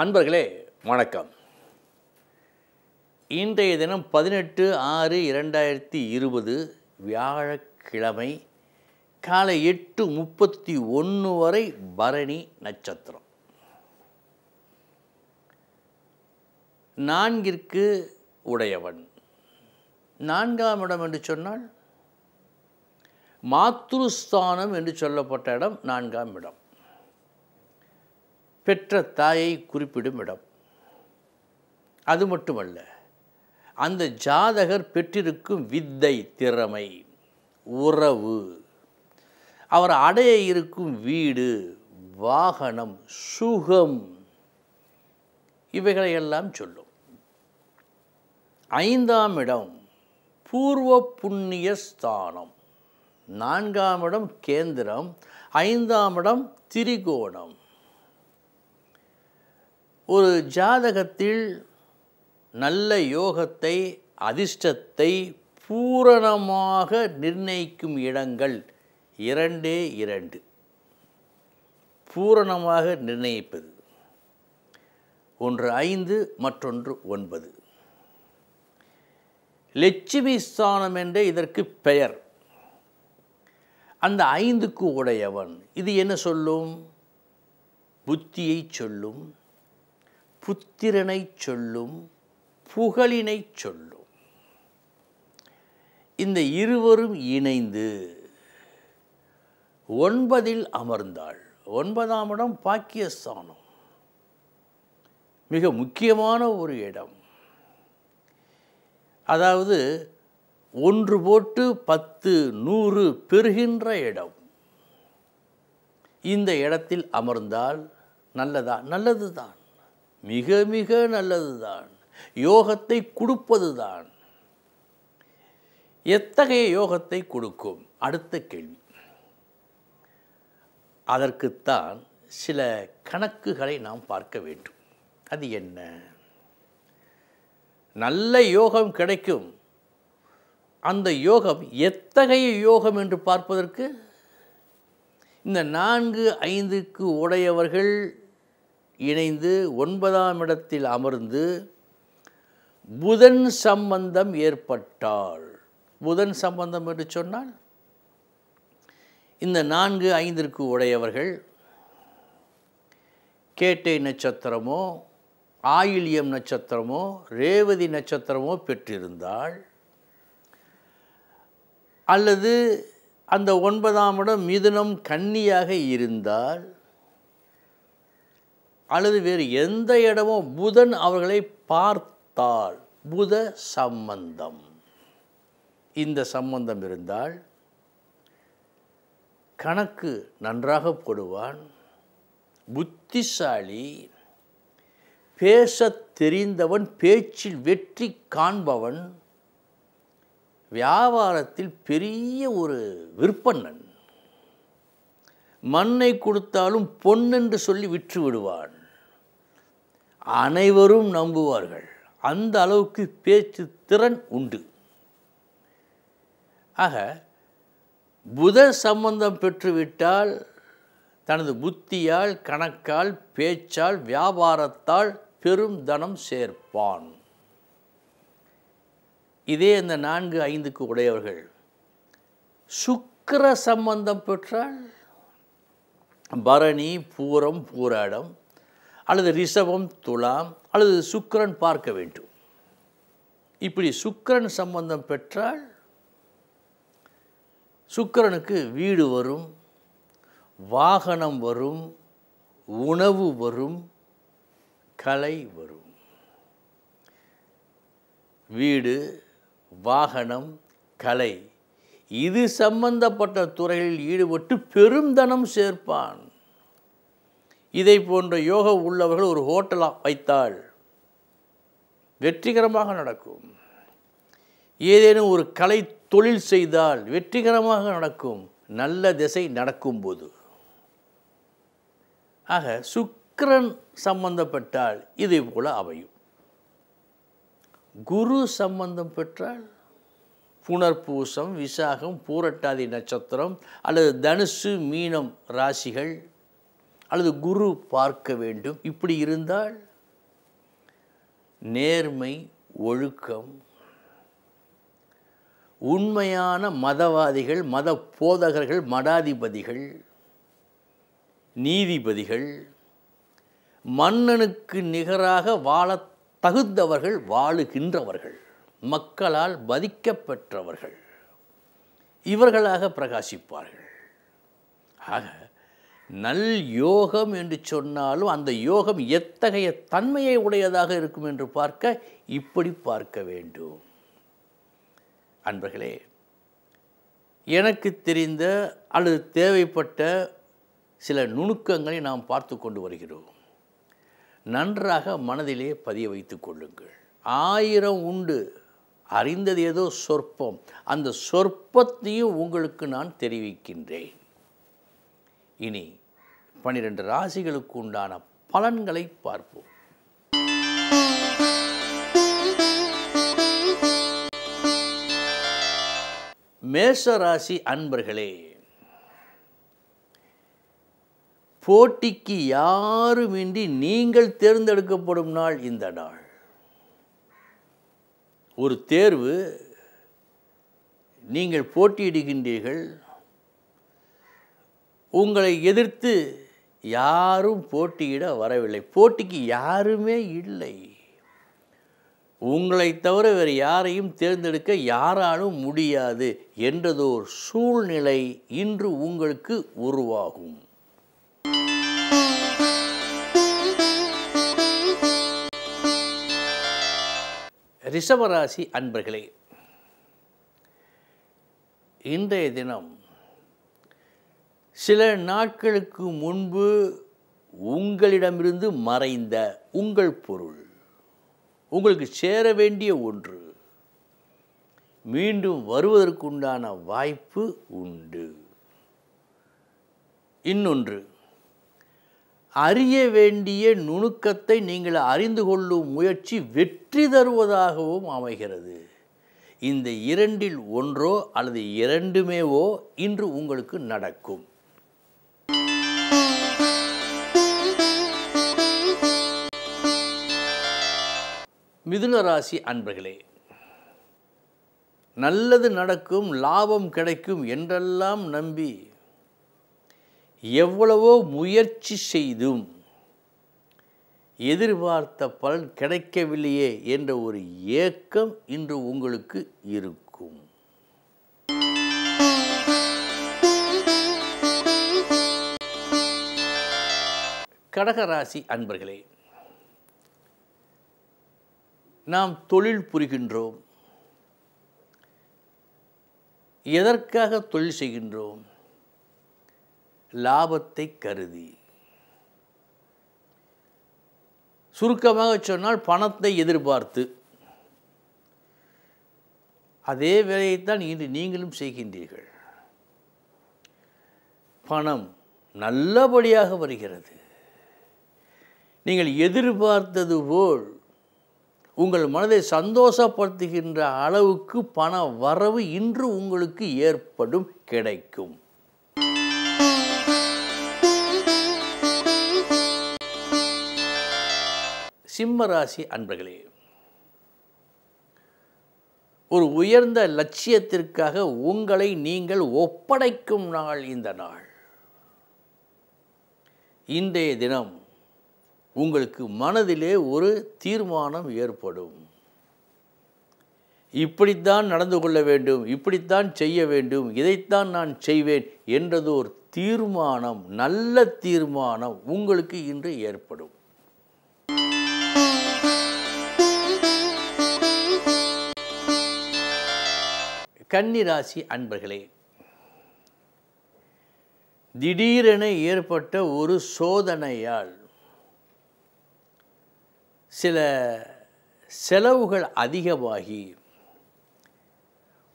அன்பர்களே வணக்கம். இன்றைய தினம் பதினெட்டு ஆறு இரண்டாயிரத்தி இருபது வியாழக்கிழமை காலை எட்டு முப்பத்தி ஒன்று வரை பரணி நட்சத்திரம். நான்கிற்கு உடையவன். நான்காம் இடம் என்று சொன்னால் மாத்ருஸ்தானம் என்று சொல்லப்பட்ட இடம் நான்காம் இடம். பெற்ற தாயை குறிப்பிடும் இடம் அது மட்டுமல்ல அந்த ஜாதகர் பெற்றிருக்கும் வித்தை திறமை உறவு அவர் அடைய இருக்கும் வீடு வாகனம் சுகம் இவைகளையெல்லாம் சொல்லும். ஐந்தாம் இடம் பூர்வ புண்ணிய ஸ்தானம். நான்காம் இடம் கேந்திரம் ஐந்தாம் இடம் திரிகோணம். ஒரு ஜாதகத்தில் நல்ல யோகத்தை அதிர்ஷ்டத்தை பூரணமாக நிர்ணயிக்கும் இடங்கள் இரண்டே இரண்டு. பூரணமாக நிர்ணயிப்பது. ஒன்று ஐந்து மற்றொன்று ஒன்பது. லட்சுமி ஸ்தானம் என்றே இதற்கு பெயர். அந்த ஐந்துக்கு உடையவன். இது என்ன சொல்லும்? புத்தியை சொல்லும். புத்திரனை சொல்லும் புகழினை சொல்லும். இந்த இருவரும் இணைந்து ஒன்பதில் அமர்ந்தாள். ஒன்பதாம் இடம் பாக்கியஸ்தானம். மிக முக்கியமான ஒரு இடம். அதாவது ஒன்று போட்டு பத்து நூறு பெறுகின்ற இடம். இந்த இடத்தில் அமர்ந்தால் நல்லதா? நல்லது தான் மிக மிக நல்லது தான் யோகத்தை கொடுப்பது தான் எத்தகைய யோகத்தை கொடுக்கும்? அடுத்த கேள்வி. அதற்குத்தான் சில கணக்குகளை நாம் பார்க்க வேண்டும். அது என்ன? நல்ல யோகம் கிடைக்கும். அந்த யோகம் எத்தகைய யோகம் என்று பார்ப்பதற்கு இந்த நான்கு ஐந்துக்கு உடையவர்கள் இணைந்து ஒன்பதாம் இடத்தில் அமர்ந்து புதன் சம்பந்தம் ஏற்பட்டால் புதன் சம்பந்தம் என்று சொன்னால் இந்த நான்கு ஐந்திற்கு உடையவர்கள் கேட்டை நட்சத்திரமோ ஆயிலியம் நட்சத்திரமோ ரேவதி நட்சத்திரமோ பெற்றிருந்தால் அல்லது அந்த ஒன்பதாம் இடம் மிதுனம் கன்னியாக இருந்தால் அல்லது வேறு எந்த இடமோ புதன் அவர்களை பார்த்தால் புத சம்பந்தம். இந்த சம்பந்தம் இருந்தால் கணக்கு நன்றாக போடுவான் புத்திசாலி பேசத் தெரிந்தவன் பேச்சில் வெற்றி காண்பவன் வியாபாரத்தில் பெரிய ஒரு விற்பனன் மண்ணை கொடுத்தாலும் பொன்னென்று சொல்லி விற்று விடுவான். அனைவரும் நம்புவார்கள். அந்த அளவுக்கு பேச்சு திறன் உண்டு. ஆக புத சம்பந்தம் பெற்றுவிட்டால் தனது புத்தியால் கணக்கால் பேச்சால் வியாபாரத்தால் பெரும் தனம் சேர்ப்பான். இதே இந்த நான்கு ஐந்துக்கு உடையவர்கள். சுக்கர சம்பந்தம் பெற்றால் பரணி பூரம் பூராடம் அல்லது ரிஷபம் துலாம் அல்லது சுக்கிரன் பார்க்க வேண்டும். இப்படி சுக்கிரன் சம்பந்தம் பெற்றால் சுக்கிரனுக்கு வீடு வரும் வாகனம் வரும் உணவு வரும் கலை வரும். வீடு வாகனம் கலை இது சம்பந்தப்பட்ட துறையில் ஈடுபட்டு பெரும் தனம் சேர்ப்பான். இதை போன்ற யோக உள்ளவர்கள் ஒரு ஹோட்டலாக வைத்தால் வெற்றிகரமாக நடக்கும். ஏதேனும் ஒரு கலை தொழில் செய்தால் வெற்றிகரமாக நடக்கும். நல்ல திசை நடக்கும்போது. ஆக சுக்கரன் சம்பந்தப்பட்டால் இதே போல அமையும். குரு சம்பந்தம் பெற்றால் புனர்பூசம் விசாகம் பூரட்டாதி நட்சத்திரம் அல்லது தனுசு மீனம் ராசிகள் அல்லது குரு பார்க்க வேண்டும். இப்படி இருந்தால் நேர்மை ஒழுக்கம் உண்மையான மதவாதிகள் மத போதகர்கள் மடாதிபதிகள் நீதிபதிகள் மன்னனுக்கு நிகராக வாழ தகுந்தவர்கள் வாழுகின்றவர்கள் மக்களால் மதிக்கப்பெற்றவர்கள் இவர்களாக பிரகாசிப்பார்கள். ஆக நல் யோகம் என்று சொன்னாலும் அந்த யோகம் எத்தகைய தன்மையை உடையதாக இருக்கும் என்று பார்க்க இப்படி பார்க்க வேண்டும். அன்பர்களே எனக்கு தெரிந்த அல்லது தேவைப்பட்ட சில நுணுக்கங்களை நாம் பார்த்து கொண்டு வருகிறோம். நன்றாக மனதிலே பதிய வைத்து கொள்ளுங்கள். ஆயிரம் உண்டு. அறிந்தது ஏதோ சொற்பம். அந்த சொற்பத்தையும் உங்களுக்கு நான் தெரிவிக்கின்றேன். இனி பனிரெண்டு ராசிகளுக்கு உண்டான பலன்களை பார்ப்போம். மேஷ ராசி அன்பர்களே போட்டிக்கு யாருமின்றி நீங்கள் தேர்ந்தெடுக்கப்படும் நாள் இந்த நாள். ஒரு தேர்வு நீங்கள் போட்டியிடுகின்றீர்கள் உங்களை எதிர்த்து யாரும் போட்டியிட வரவில்லை. போட்டிக்கு யாருமே இல்லை. உங்களை தவிர வேறு யாரையும் தேர்ந்தெடுக்க யாராலும் முடியாது என்றதோர் சூழ்நிலை இன்று உங்களுக்கு உருவாகும். ரிஷபராசி அன்பர்களே இன்றைய தினம் சில நாட்களுக்கு முன்பு உங்களிடமிருந்து மறைந்த உங்கள் பொருள் உங்களுக்கு சேர வேண்டிய ஒன்று மீண்டும் வருவதற்குண்டான வாய்ப்பு உண்டு. இன்னொன்று அறிய வேண்டிய நுணுக்கத்தை நீங்கள் அறிந்து கொள்ளும் முயற்சி வெற்றி தருவதாகவும் அமைகிறது. இந்த இரண்டில் ஒன்றோ அல்லது இரண்டுமேவோ இன்று உங்களுக்கு நடக்கும். மிதுன ராசி அன்பர்களே நல்லது நடக்கும் லாபம் கிடைக்கும் என்றெல்லாம் நம்பி எவ்வளவோ முயற்சி செய்தும் எதிர்பார்த்த பலன் கிடைக்கவில்லையே என்ற ஒரு ஏக்கம் இன்று உங்களுக்கு இருக்கும். கடகராசி அன்பர்களே நாம் தொழில் புரிகின்றோம். எதற்காக தொழில் செய்கின்றோம்? லாபத்தை கருதி. சுருக்கமாக சொன்னால் பணத்தை எதிர்பார்த்து. அதே வேலையைத்தான் இன்று நீங்களும் செய்கின்றீர்கள். பணம் நல்லபடியாக வருகிறது. நீங்கள் எதிர்பார்த்தது போல் உங்கள் மனதை சந்தோஷப்படுத்துகின்ற அளவுக்கு பண வரவு இன்று உங்களுக்கு ஏற்படும் கிடைக்கும். சிம்மராசி அன்பர்களே ஒரு உயர்ந்த லட்சியத்திற்காக உங்களை நீங்கள் ஒப்படைக்கும் நாள் இந்த நாள். இன்றைய தினம் உங்களுக்கு மனதிலே ஒரு தீர்மானம் ஏற்படும். இப்படித்தான் நடந்து கொள்ள வேண்டும் இப்படித்தான் செய்ய வேண்டும் இதைத்தான் நான் செய்வேன் என்றது ஒரு தீர்மானம் நல்ல தீர்மானம் உங்களுக்கு இன்று ஏற்படும். கன்னிராசி அன்பர்களே திடீரென ஏற்பட்ட ஒரு சோதனையால் சில செலவுகள் அதிகமாகி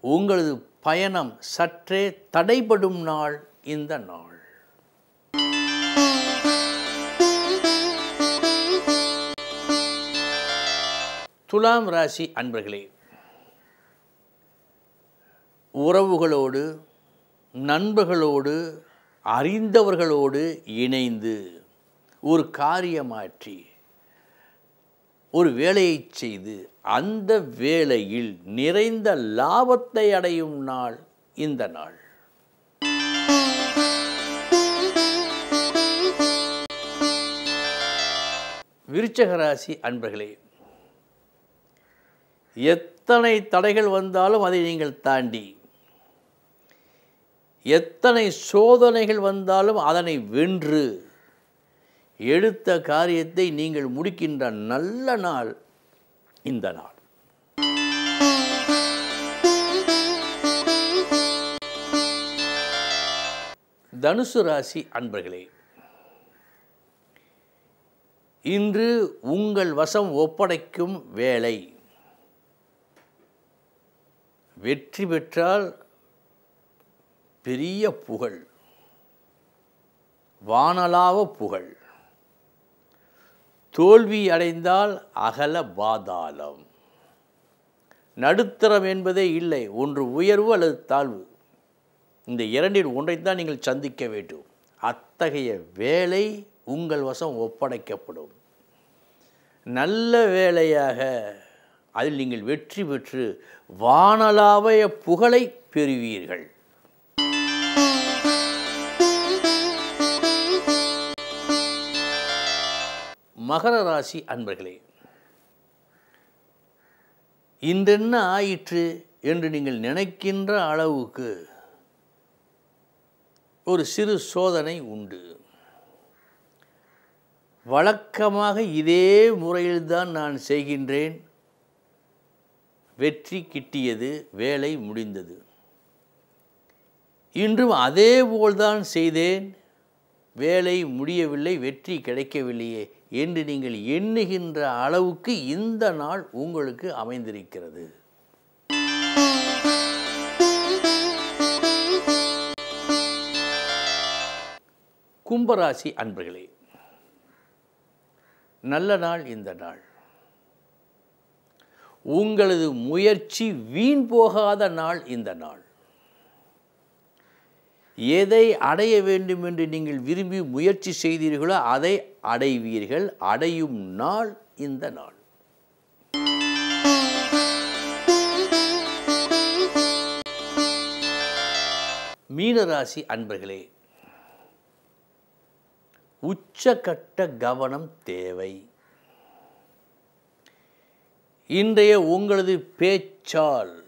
உங்களது பயணம் சற்றே தடைபடும் நாள் இந்த நாள். துலாம் ராசி அன்பர்களே உறவுகளோடு நண்பர்களோடு அறிந்தவர்களோடு இணைந்து ஒரு காரியமாற்றி ஒரு வேலையை செய்து அந்த வேலையில் நிறைந்த லாபத்தை அடையும் நாள் இந்த நாள். விருச்சகராசி அன்பர்களே எத்தனை தடைகள் வந்தாலும் அதை நீங்கள் தாண்டி எத்தனை சோதனைகள் வந்தாலும் அதனை வென்று எடுத்த காரியத்தை நீங்கள் முடிக்கின்ற நல்ல நாள் இந்த நாள். தனுசு ராசி அன்பர்களே இன்று உங்கள் வசம் ஒப்படைக்கும் வேலை வெற்றி பெற்றால் பெரிய புகழ் வானலாவ புகழ். தோல்வி அடைந்தால் அகல பாதாளம். நடுத்தரம் என்பதே இல்லை ஒன்று உயர்வு அல்லது தாழ்வு. இந்த இரண்டில் ஒன்றைத்தான் நீங்கள் சந்திக்க வேண்டும். அத்தகைய வேலை உங்கள் வசம் ஒப்படைக்கப்படும். நல்ல வேலையாக அதில் நீங்கள் வெற்றி பெற்று வானலாவய புகழை பெறுவீர்கள். மகர ராசி அன்பர்களே இன்றென்ன ஆயிற்று என்று நீங்கள் நினைக்கின்ற அளவுக்கு ஒரு சிறு சோதனை உண்டு. வழக்கமாக இதே முறையில்தான் நான் செய்கின்றேன். வெற்றி கிட்டியது வேலை முடிந்தது. இன்றும் அதே போல்தான் செய்தேன். வேலை முடியவில்லை வெற்றி கிடைக்கவில்லையே. என்று நீங்கள் எண்ணுகின்ற அளவுக்கு இந்த நாள் உங்களுக்கு அமைந்திருக்கிறது. கும்பராசி அன்பர்களே நல்ல நாள் இந்த நாள். உங்களது முயற்சி வீண் போகாத நாள் இந்த நாள். எதை அடைய வேண்டும் என்று நீங்கள் விரும்பி முயற்சி செய்தீர்களோ அதை அடைவீர்கள். அடையும் நாள் இந்த நாள். மீனராசி அன்பர்களே உச்சக்கட்ட கவனம் தேவை. இன்றைய உங்களது பேச்சால்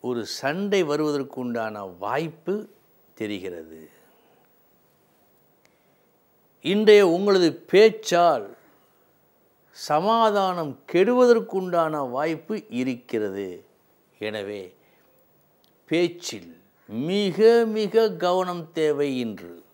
ஒரு சண்டை வருவதற்குண்டான வாய்ப்பு தெரிகிறது. இன்றைய உங்களது பேச்சால் சமாதானம் கெடுவதற்குண்டான வாய்ப்பு இருக்கிறது. எனவே பேச்சில் மிக மிக கவனம் தேவை இன்று.